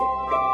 Música